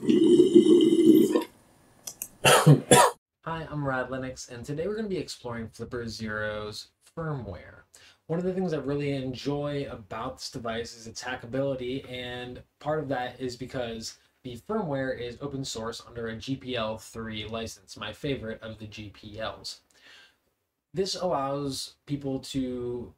Hi, I'm Rad Linux, and today we're going to be exploring Flipper Zero's firmware. One of the things I really enjoy about this device is its hackability, and part of that is because the firmware is open source under a GPL 3 license, my favorite of the GPLs. This allows people to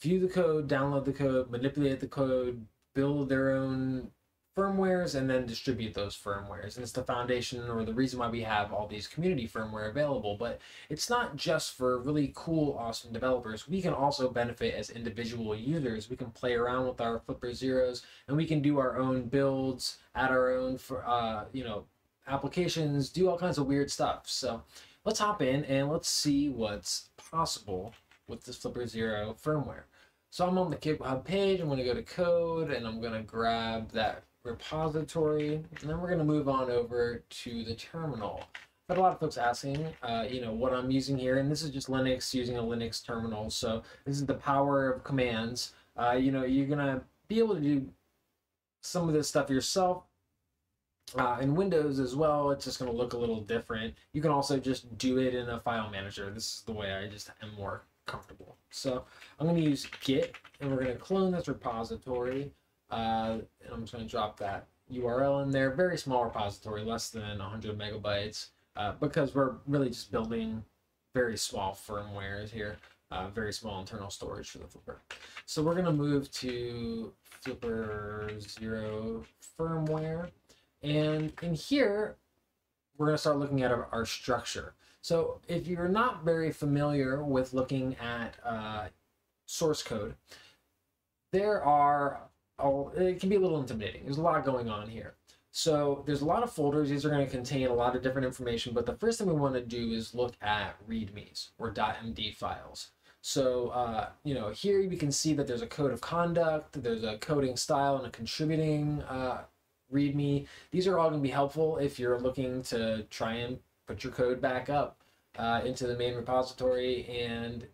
view the code, download the code, manipulate the code, build their own firmwares and then distribute those firmwares. And it's the foundation or the reason why we have all these community firmware available. But it's not just for really cool, awesome developers. We can also benefit as individual users. We can play around with our Flipper Zeros and we can do our own builds, add our own for uh, you know applications, do all kinds of weird stuff. So let's hop in and let's see what's possible with this Flipper Zero firmware. So I'm on the GitHub page, I'm to go to code and I'm going to grab that repository, and then we're going to move on over to the terminal. But a lot of folks asking, uh, you know, what I'm using here, and this is just Linux using a Linux terminal. So this is the power of commands. Uh, you know, you're going to be able to do some of this stuff yourself. Uh, in Windows as well, it's just going to look a little different. You can also just do it in a file manager. This is the way I just am more comfortable. So I'm going to use git, and we're going to clone this repository. Uh, and I'm just going to drop that URL in there. Very small repository, less than 100 megabytes, uh, because we're really just building very small firmwares here. Uh, very small internal storage for the Flipper. So we're going to move to Flipper Zero firmware. And in here, we're going to start looking at our, our, structure. So if you're not very familiar with looking at uh, source code, there are oh, it can be a little intimidating. There's a lot going on here. So there's a lot of folders. These are going to contain a lot of different information. But the first thing we want to do is look at readmes or .md files. So, uh, you know, here we can see that there's a code of conduct, there's a coding style and a contributing uh, README. These are all going to be helpful if you're looking to try and put your code back up uh, into the main repository and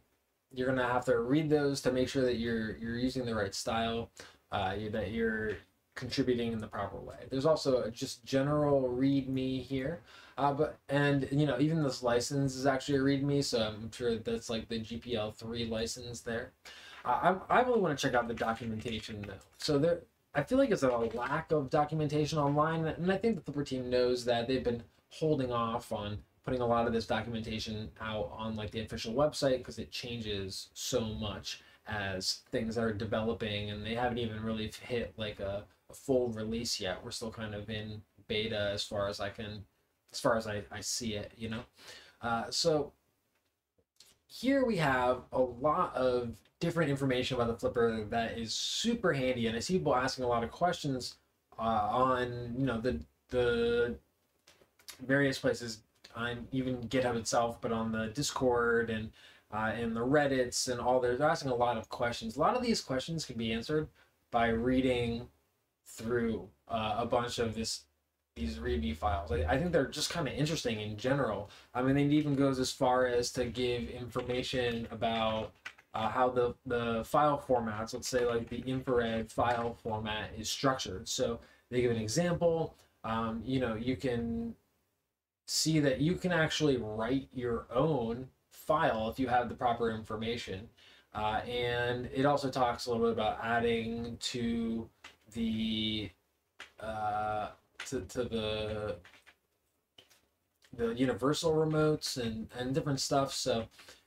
you're going to have to read those to make sure that you're you're using the right style uh, that you're contributing in the proper way. There's also just general README here, uh, but and you know even this license is actually a README, so I'm sure that's like the GPL three license there. Uh, I I really want to check out the documentation though. So there, I feel like it's a lack of documentation online, and I think the Flipper team knows that they've been holding off on putting a lot of this documentation out on like the official website because it changes so much as things are developing and they haven't even really hit like a, a full release yet. We're still kind of in beta as far as I can, as far as I, I see it, you know? Uh, so here we have a lot of different information about the flipper that is super handy and i see people asking a lot of questions uh, on you know the the various places on even github itself but on the discord and uh, and the Reddits and all. They're asking a lot of questions. A lot of these questions can be answered by reading through uh, a bunch of this these README files. I, I think they're just kind of interesting in general. I mean, it even goes as far as to give information about uh, how the, the file formats, let's say like the infrared file format is structured. So they give an example. Um, you know, you can see that you can actually write your own file if you have the proper information. Uh, and it also talks a little bit about adding to the uh, to, to the the universal remotes and, and different stuff. So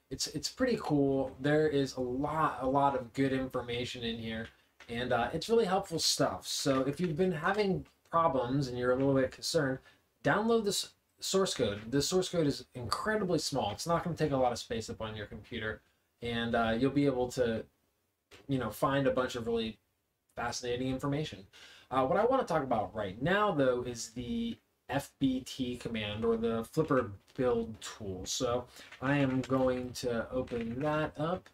it's it's pretty cool. There is a lot a lot of good information in here, and uh, it's really helpful stuff. So if you've been having problems and you're a little bit concerned, download this source code. The source code is incredibly small. It's not going to take a lot of space up on your computer, and uh, you'll be able to, you know, find a bunch of really fascinating information. Uh, what I want to talk about right now, though, is the FBT command or the Flipper build tool. So I am going to open that up,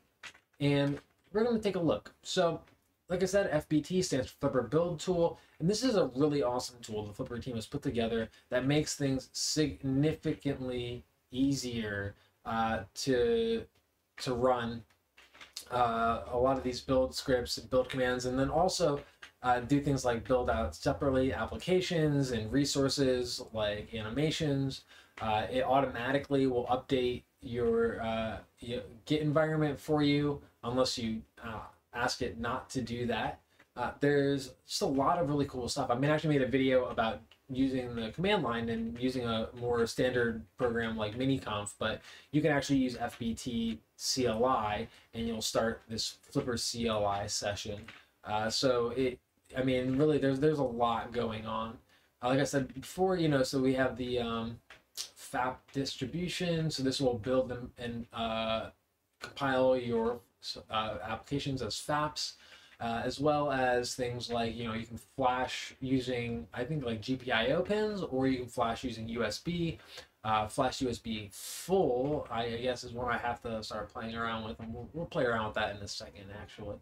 and we're going to take a look. So like I said, FBT stands for Flipper Build Tool, and this is a really awesome tool the Flipper team has put together that makes things significantly easier uh, to to run uh, a lot of these build scripts and build commands, and then also uh, do things like build out separately applications and resources like animations. Uh, it automatically will update your, uh, your Git environment for you unless you uh, ask it not to do that. Uh, there's just a lot of really cool stuff. I mean, I actually made a video about using the command line and using a more standard program like Minicom, but you can actually use FBT CLI and you'll start this Flipper CLI session. Uh, so it, I mean, really, there's there's a lot going on. Uh, like I said before, you know, so we have the um, FAP distribution. So this will build them and uh, compile your uh, applications as FAPs uh, as well as things like you know you can flash using I think like GPIO pins or you can flash using USB. Uh, flash USB full I guess is one I have to start playing around with and we'll, we'll play around with that in a second actually.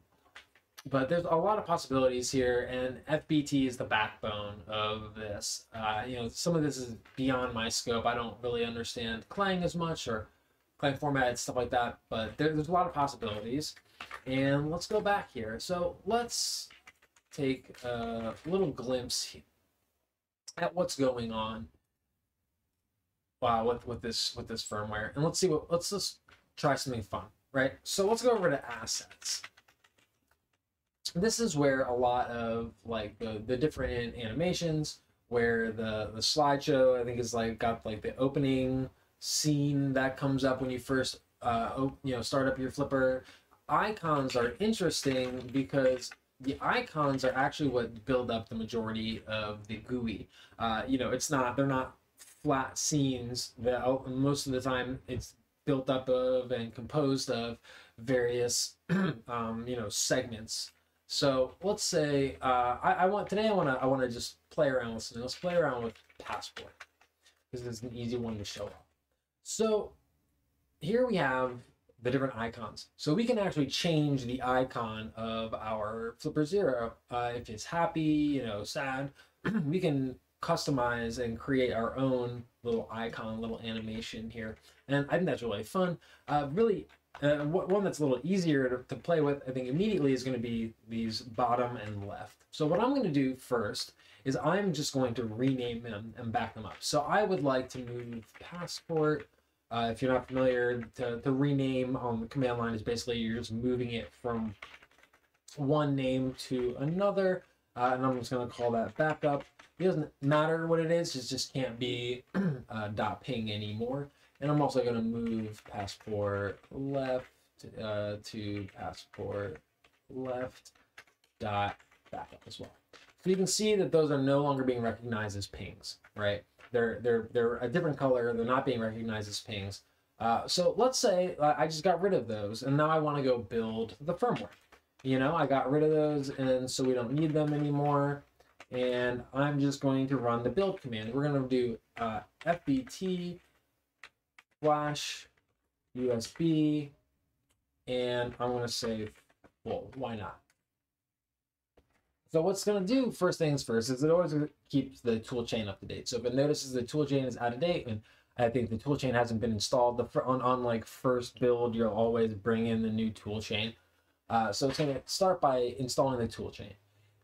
But there's a lot of possibilities here, and FBT is the backbone of this. Uh, you know, some of this is beyond my scope. I don't really understand Clang as much or Format stuff like that, but there, there's a lot of possibilities. And let's go back here. So let's take a little glimpse at what's going on wow, with, with this with this firmware. And let's see what let's just try something fun, right? So let's go over to assets. This is where a lot of like the, the different animations where the the slideshow I think is like got like the opening scene that comes up when you first uh you know start up your flipper icons are interesting because the icons are actually what build up the majority of the GUI. Uh, you know, it's not they're not flat scenes. That most of the time it's built up of and composed of various um, you know segments. So let's say uh, I, I want today I want to I want to just play around with something. Let's play around with passport because it's an easy one to show off. So here we have the different icons. So we can actually change the icon of our Flipper Zero. Uh, if it's happy, you know, sad, we can customize and create our own little icon, little animation here. And I think that's really fun. Uh, really, uh, one that's a little easier to, to play with, I think immediately is going to be these bottom and left. So what I'm going to do first is I'm just going to rename them and back them up. So I would like to move passport uh, if you're not familiar, to, to rename on the command line is basically you're just moving it from one name to another. Uh, and I'm just going to call that backup. It doesn't matter what it is, it just can't be uh, .ping anymore. And I'm also going to move passport left uh, to passport left dot backup as well. So you can see that those are no longer being recognized as pings, right? They're they're they're a different color. They're not being recognized as pings. Uh, so let's say uh, I just got rid of those, and now I want to go build the firmware. You know, I got rid of those, and so we don't need them anymore. And I'm just going to run the build command. We're going to do uh, fbt flash USB, and I'm going to say, well, why not? So what's going to do first things first is it always keeps the tool chain up to date. So if it notices the tool chain is out of date and I think the tool chain hasn't been installed, the on, on like first build, you'll always bring in the new tool chain. Uh, so it's going to start by installing the tool chain.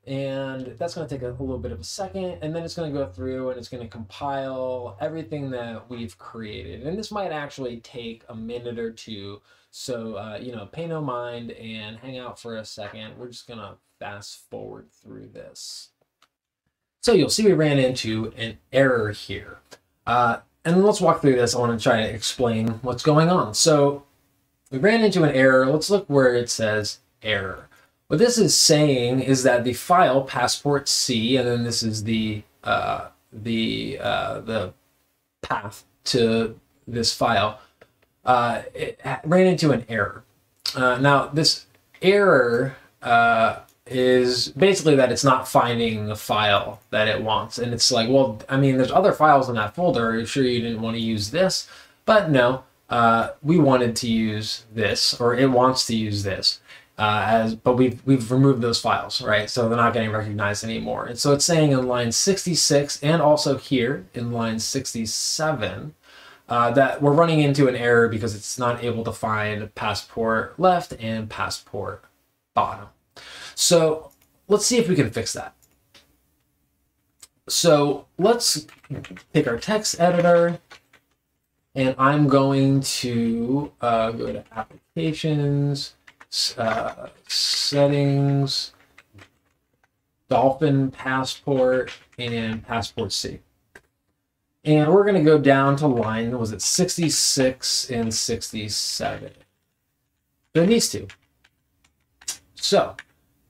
And that's going to take a, little bit of a second. And then it's going to go through and it's going to compile everything that we've created. And this might actually take a minute or two. So, uh, you know, pay no mind and hang out for a second. We're just going to fast forward through this. So you'll see we ran into an error here. Uh, and let's walk through this. I want to try to explain what's going on. So we ran into an error. Let's look where it says error. What this is saying is that the file passport C, and then this is the uh, the uh, the path to this file, uh, it ran into an error. Uh, now this error uh, is basically that it's not finding the file that it wants. And it's like, well, I mean, there's other files in that folder. Are you sure you didn't want to use this? But no, uh, we wanted to use this, or it wants to use this. Uh, as but we've we've removed those files, right? So they're not getting recognized anymore. And so it's saying in line 66 and also here in line 67 uh, that we're running into an error because it's not able to find passport left and passport bottom. So let's see if we can fix that. So let's pick our text editor and I'm going to uh, go to applications, uh, settings, Dolphin Passport, and Passport C. And we're going to go down to line, was it 66 and 67? So it needs to. So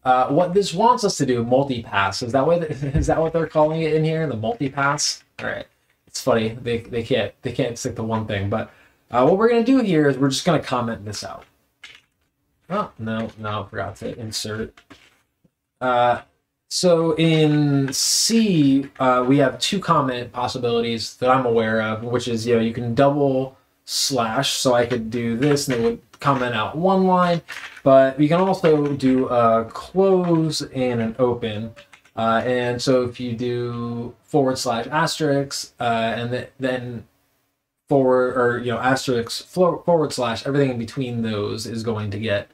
uh, what this wants us to do, multi-pass, is that what is that what they're calling it in here? The multi-pass? All right. It's funny. They, they can't they can't stick to one thing, but uh, what we're gonna do here is we're just gonna comment this out. Oh no, no, I forgot to insert. Uh, so in C, uh, we have two comment possibilities that I'm aware of, which is, you know, you can double slash, so I could do this and it would comment out one line, but you can also do a close and an open. Uh, and so if you do forward slash asterisk, uh, and th then forward or you know asterisk forward slash everything in between those is going to get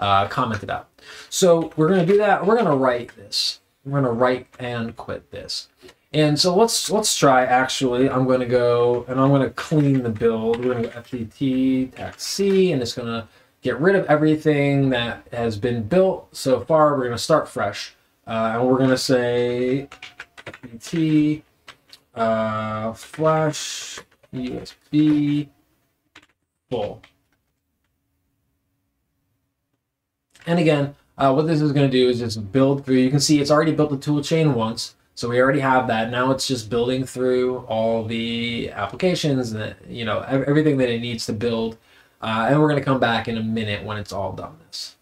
uh, commented out. So we're going to do that. We're going to write this. We're going to write and quit this. And so let's let's try actually. I'm going to go and I'm going to clean the build. We're going to go fbt tax c and it's going to get rid of everything that has been built so far. We're going to start fresh. Uh, and we're going to say fbt uh, flash USB full. And again, uh, what this is going to do is just build through. You can see it's already built the tool chain once. So we already have that. Now it's just building through all the applications and you know everything that it needs to build. Uh, and we're going to come back in a minute when it's all done this.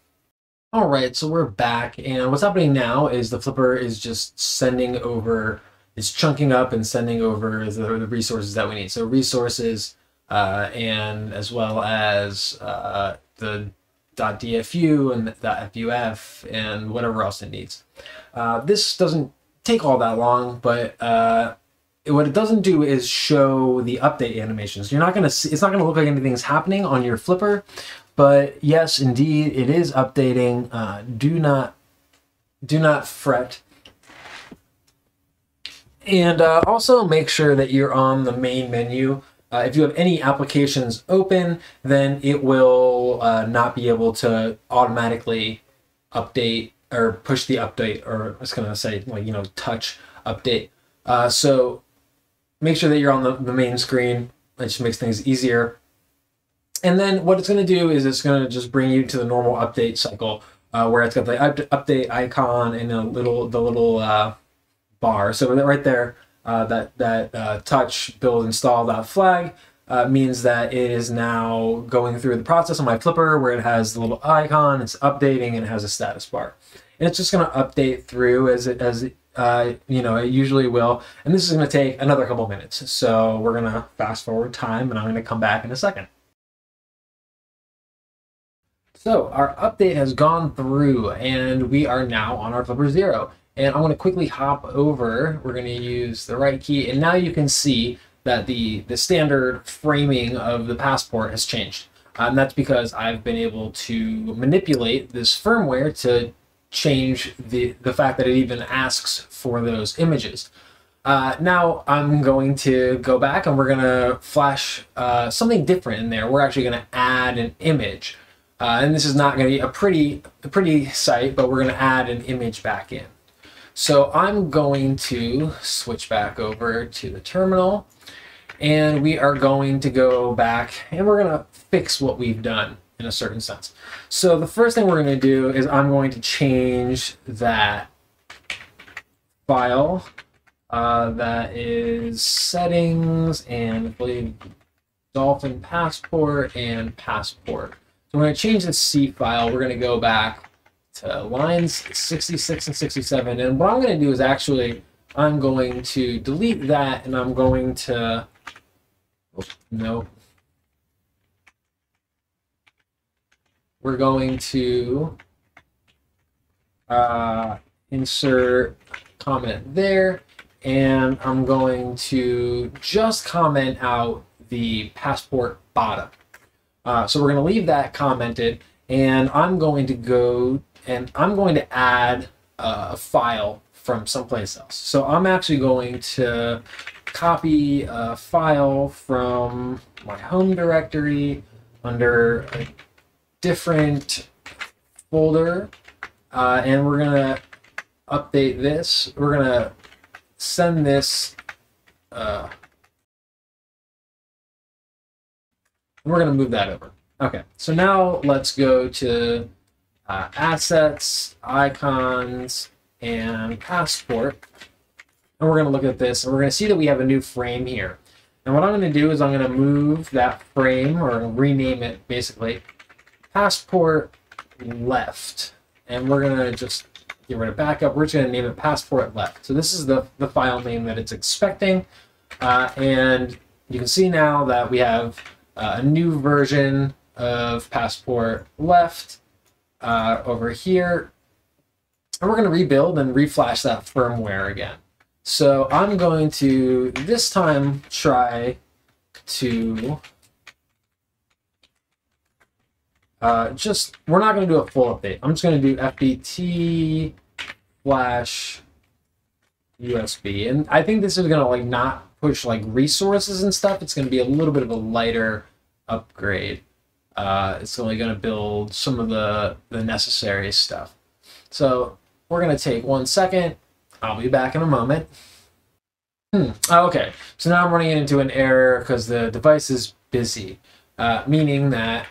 All right, so we're back. And what's happening now is the Flipper is just sending over, it's chunking up and sending over the, the resources that we need. So resources uh, and as well as uh, the .dfu and .fuf and whatever else it needs. Uh, this doesn't take all that long, but uh, what it doesn't do is show the update animations. You're not gonna see, it's not gonna look like anything's happening on your flipper, but yes, indeed, it is updating. Uh, do not, do not fret. And uh, also make sure that you're on the main menu uh, if you have any applications open, then it will uh, not be able to automatically update or push the update, or I was going to say, like, you know, touch update. Uh, so make sure that you're on the, the main screen. It just makes things easier. And then what it's going to do is it's going to just bring you to the normal update cycle uh, where it's got the up update icon and a little the little uh, bar. So right there, uh, that that uh, touch build install that flag uh, means that it is now going through the process on my flipper where it has the little icon, it's updating, and it has a status bar. And it's just going to update through as it as uh, you know it usually will. And this is going to take another couple minutes. So we're going to fast forward time, and I'm going to come back in a second. So our update has gone through, and we are now on our Flipper Zero. And I'm going to quickly hop over. We're going to use the right key. And now you can see that the, the standard framing of the passport has changed. And um, that's because I've been able to manipulate this firmware to change the, the fact that it even asks for those images. Uh, now I'm going to go back and we're going to flash uh, something different in there. We're actually going to add an image. Uh, and this is not going to be a pretty, a pretty site, but we're going to add an image back in. So I'm going to switch back over to the terminal and we are going to go back and we're going to fix what we've done in a certain sense. So the first thing we're going to do is I'm going to change that file uh, that is settings and I believe Dolphin Passport and Passport. So we're going to change the C file. We're going to go back to lines 66 and 67. And what I'm going to do is actually, I'm going to delete that and I'm going to, no. We're going to uh, insert comment there and I'm going to just comment out the passport bottom. Uh, so we're going to leave that commented and I'm going to go and I'm going to add a file from someplace else. So I'm actually going to copy a file from my home directory under a different folder, uh, and we're gonna update this. We're gonna send this. Uh, we're gonna move that over. Okay, so now let's go to uh, assets, icons, and passport. And we're going to look at this and we're going to see that we have a new frame here. And what I'm going to do is I'm going to move that frame or rename it basically passport left. And we're going to just get rid of backup. We're just going to name it passport left. So this is the, the file name that it's expecting. Uh, and you can see now that we have uh, a new version of passport left uh, over here. And we're going to rebuild and reflash that firmware again. So I'm going to this time try to uh, just, we're not going to do a full update. I'm just going to do FBT flash USB. And I think this is going to like not push like resources and stuff. It's going to be a little bit of a lighter upgrade. Uh, it's only going to build some of the, the necessary stuff. So we're going to take one second. I'll be back in a moment. Hmm. Oh, okay, so now I'm running into an error because the device is busy, uh, meaning that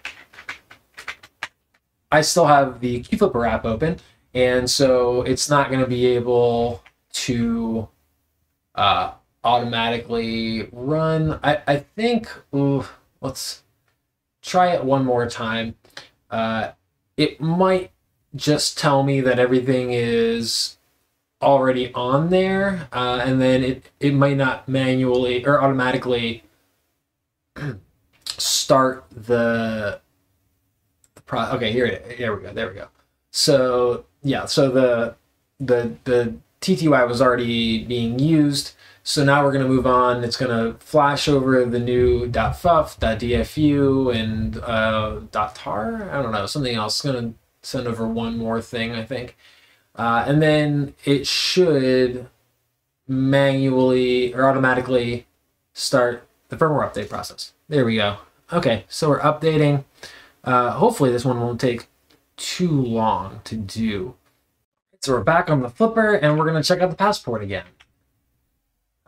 I still have the qFlipper app open, and so it's not going to be able to uh, automatically run. I, I think, ooh, let's try it one more time. Uh, it might just tell me that everything is already on there, uh, and then it, it might not manually or automatically start the, the pro. Okay, here, here we go. There we go. So yeah, so the the the TTY was already being used. So now we're going to move on. It's going to flash over the new .fuf, .dfu, and uh, .tar. I don't know, something else. It's going to send over one more thing, I think. Uh, and then it should manually or automatically start the firmware update process. There we go. Okay, so we're updating. Uh, hopefully this one won't take too long to do. So we're back on the flipper and we're going to check out the passport again.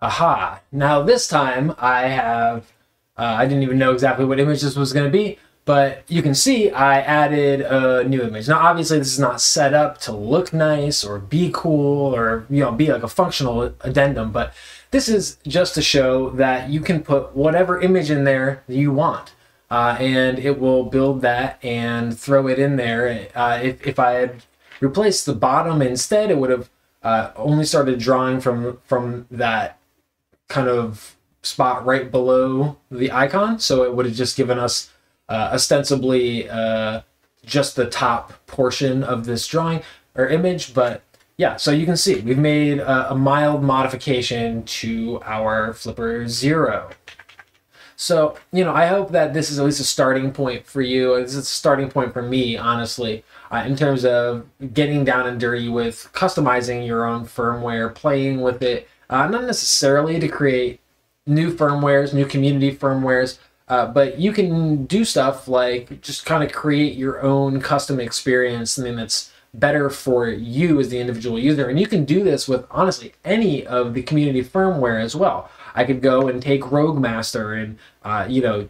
Aha. Now this time I have, uh, I didn't even know exactly what image this was going to be, but you can see I added a new image. Now obviously this is not set up to look nice or be cool or, you know, be like a functional addendum, but this is just to show that you can put whatever image in there you want. Uh, and it will build that and throw it in there. Uh, if, if I had replaced the bottom instead, it would have uh, only started drawing from from that kind of spot right below the icon. So it would have just given us uh, ostensibly uh, just the top portion of this drawing or image. But yeah, so you can see we've made a, a mild modification to our Flipper Zero. So, you know, I hope that this is at least a starting point for you. This is a starting point for me, honestly, uh, in terms of getting down and dirty with customizing your own firmware, playing with it, uh, not necessarily to create new firmwares, new community firmwares, uh, but you can do stuff like just kind of create your own custom experience, something that's better for you as the individual user. And you can do this with honestly any of the community firmware as well. I could go and take RogueMaster and, uh, you know,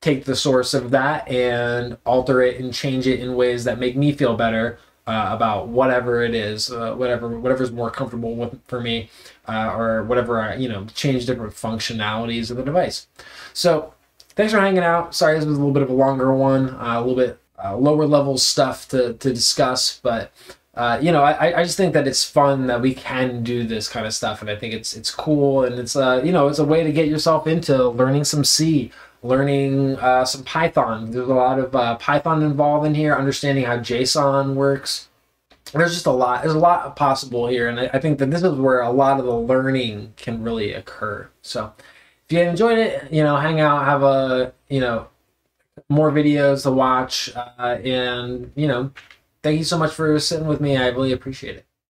take the source of that and alter it and change it in ways that make me feel better uh, about whatever it is, uh, whatever whatever's more comfortable with for me, uh, or whatever I, you know, change different functionalities of the device. So thanks for hanging out. Sorry this was a little bit of a longer one, uh, a little bit uh, lower level stuff to to discuss, but. Uh, you know, I, I just think that it's fun that we can do this kind of stuff, and I think it's it's cool, and it's uh you know it's a way to get yourself into learning some C, learning uh, some Python. There's a lot of uh, Python involved in here, understanding how JSON works. There's just a lot. There's a lot possible here, and I, I think that this is where a lot of the learning can really occur. So, if you enjoyed it, you know, hang out, have a you know more videos to watch, uh, and you know, thank you so much for sitting with me. I really appreciate it.